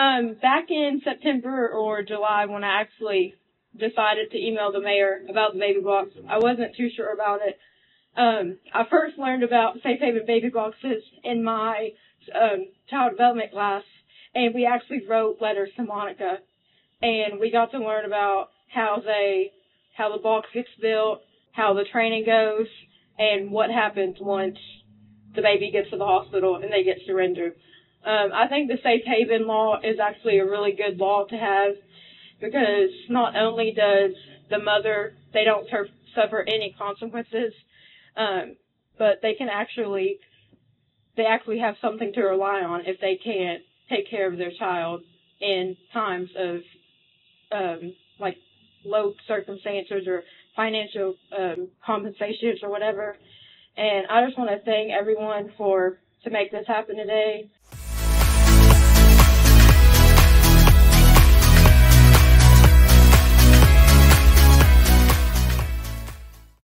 Um, back in September or July when I actually decided to email the mayor about the baby box, I wasn't too sure about it. Um, I first learned about safe haven baby boxes in my um, child development class, and we actually wrote letters to Monica, and we got to learn about how they, how the box gets built, how the training goes, and what happens once the baby gets to the hospital and they get surrendered. Um, I think the safe haven law is actually a really good law to have because not only does the mother, they don't suffer any consequences, um, but they can actually, they actually have something to rely on if they can't take care of their child in times of, um, like low circumstances or financial um, compensations or whatever. And I just want to thank everyone for to make this happen today.